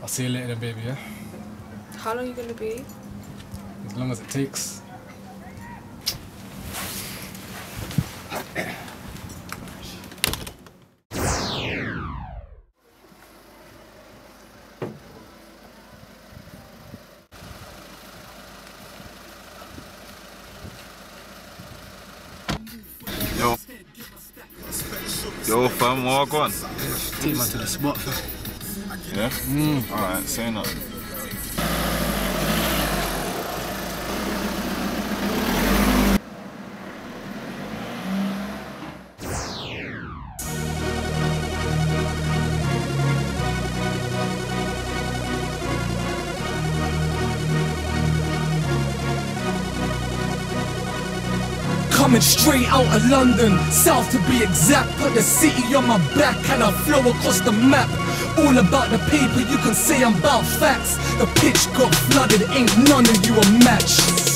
I'll see you later then, baby, yeah? How long are you gonna be? As long as it takes. Yo. Yo, fam, walk on. Take man to the spot, fam. Yeah? Mm. Alright, say nothing. Coming straight out of London, south to be exact. Put the city on my back and I flow across the map. All about the paper, you can say I'm about facts. The pitch got flooded, ain't none of you a match.